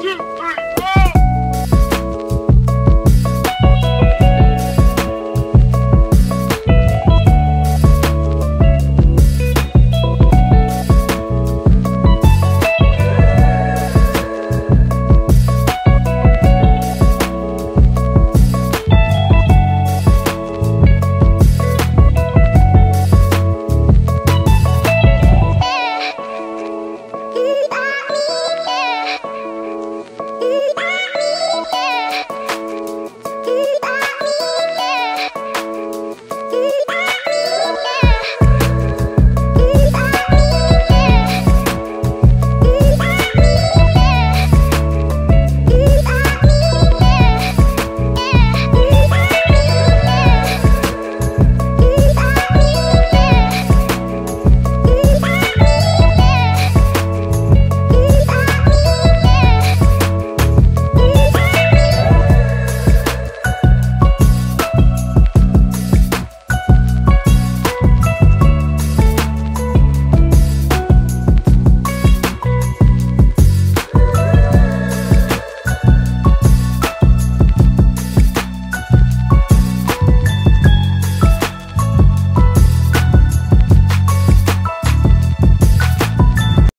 进。